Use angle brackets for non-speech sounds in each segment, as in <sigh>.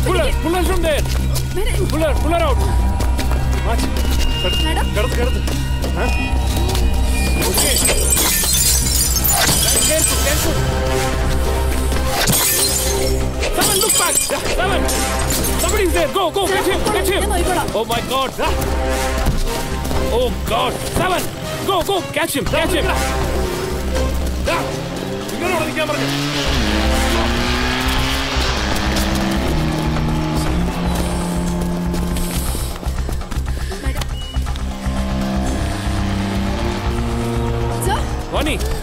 Puller, puller her, from there. Pull puller pull her out. March. Madam? Kadad, kadad. Huh? Okay. Careful, careful. Seven, look back. Seven. Somebody's there. Go, go, catch him, catch him. Oh my God. Oh God. Seven. Go, go, catch him, catch him.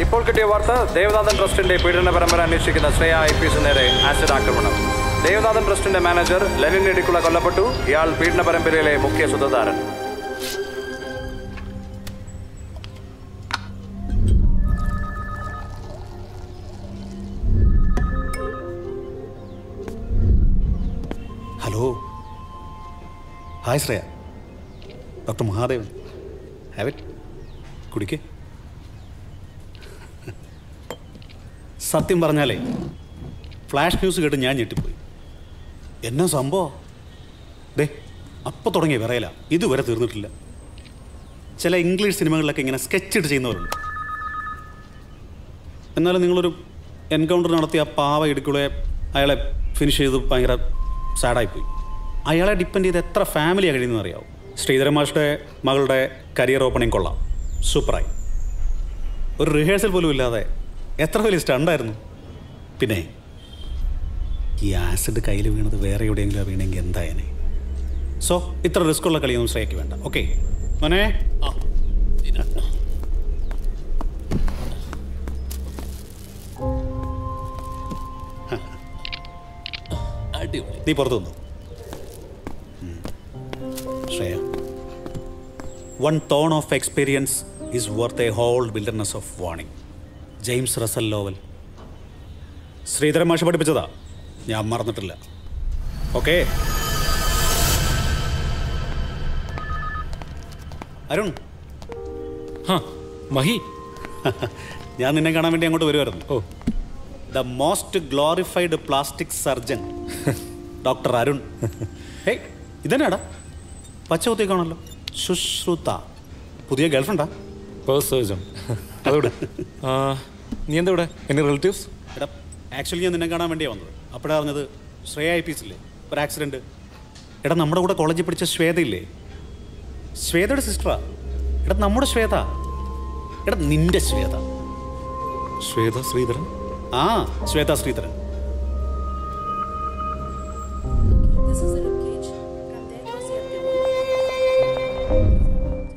ഇപ്പോൾ കിട്ടിയ വാർത്ത ദേവനാഥൻ ട്രസ്റ്റിന്റെ പീഡന പരമ്പര അന്വേഷിക്കുന്ന Shreya I P എസിന് നേരെ acid ആക്രമണം. ദേവനാഥൻ ട്രസ്റ്റിന്റെ മാനേജർ ലെനിൻ എടിക്കുള്ള കൊല്ലപ്പെട്ടു. ഇയാൾ പീഡന പരമ്പരയിലെ മുഖ്യ സുതധാരൻ hello. Hi Shreya. Doctor Mahadevan. Have it കുടിക്കേ. സത്യം പറഞ്ഞാലേ ഫ്ലാഷ് ന്യൂസ് കേട്ട് ഞാൻ ഞെട്ടിപ്പോയി. എന്നാ സംഭവം? ദേ അപ്പോൾ തുടങ്ങിയ വിറയില. ഇതുവരെ തീർന്നിട്ടില്ല. ചില ഇംഗ്ലീഷ് സിനിമകളിലൊക്കെ ഇങ്ങനെ സ്കെച്ച് ഇട്ട് ചെയ്യുന്നവരുണ്ട്. എന്നാലും നിങ്ങളൊരു എൻകൗണ്ടർ നടത്തിയ പാവ ഇടുക്കുളെ അയാളെ ഫിനിഷ് ചെയ്ത് ഭയങ്കര സാഡായിപ്പോയി അയാളെ ഡിപ്പെൻഡ് ചെയ്ത് എത്ര ഫാമിലിയാണ് കഴിയുന്നത് അറിയാവും? ശ്രീധരൻ മാഷുടെ മകളുടെ കരിയർ ഓപ്പണിംഗ് കൊള്ളാം. സൂപ്പറായി ഒരു റിഹേഴ്സൽ പോലും ഇല്ലാതെ എത്ര വലിയ സ്റ്റണ്ടായിരുന്നു. പിന്നെ ഈ ആസിഡ് കയ്യിൽ വീണത് വേറെ എവിടെയെങ്കിലും വീണെങ്കിൽ എന്തായനെ? സോ ഇത്ര റിസ്ക് ഉള്ള കളിയൊന്നും ശ്രേയക്ക് വേണ്ട. ഓക്കെ? മോനെ? അടിപൊളി. നീ പുറത്തു വന്നു. Shreya one thorn of experience is worth a whole wilderness of warning James Russell Lowell. Sreedharan മാഷ പഠിപ്പിച്ചതാ. ഞാൻ മറന്നിട്ടില്ല. ഓക്കെ. അരുൺ. മഹി. <laughs> ഞാൻ നിന്നെ കാണാൻ വേണ്ടി അങ്ങോട്ട് വരുമായിരുന്നു ഓ. The most glorified plastic surgeon doctor Arun. Hey ഇതന്നെയാടാ പച്ച കുത്തിക്കാണല്ലോ ശുശ്രുത. പുതിയ ഗേൾഫ്രണ്ടാ? പേഴ്സ് സർജൻ <laughs> അതോടെ. നീ എന്താ ഇവിടെ? എന്റെ റിലേറ്റീവ്സ് എടാ ആക്ച്വലി ഞാൻ നിന്നെ കാണാൻ വേണ്ടിയാണ് വന്നത്. അപ്പോഴാണ് അറിഞ്ഞത് ശ്രേയ ഐ പി എസില്ലേ ഒരു ആക്സിഡന്റ് എടാ നമ്മുടെ കൂടെ കോളേജിൽ പഠിച്ച ശ്വേതയില്ലേ? ശ്വേതയുടെ സിസ്റ്ററാ എടാ നമ്മുടെ ശ്വേത. എടാ നിന്റെ ശ്വേത. ശ്വേത ശ്രീധരൻ? ആ ശ്വേത ശ്രീധരൻ.